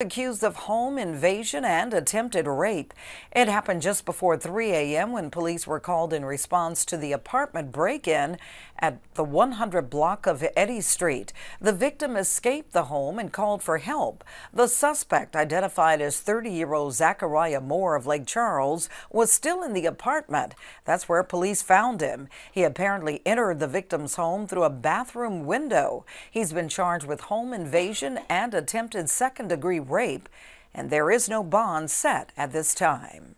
accused of home invasion and attempted rape. It happened just before 3 a.m. when police were called in response to the apartment break-in at the 100 block of Eddy Street. The victim escaped the home and called for help. The suspect, identified as 30-year-old Zachariah Moore of Lake Charles, was still in the apartment. That's where police found him. He apparently entered the victim's home through a bathroom window. He's been charged with home invasion and attempted second-degree rape, and there is no bond set at this time.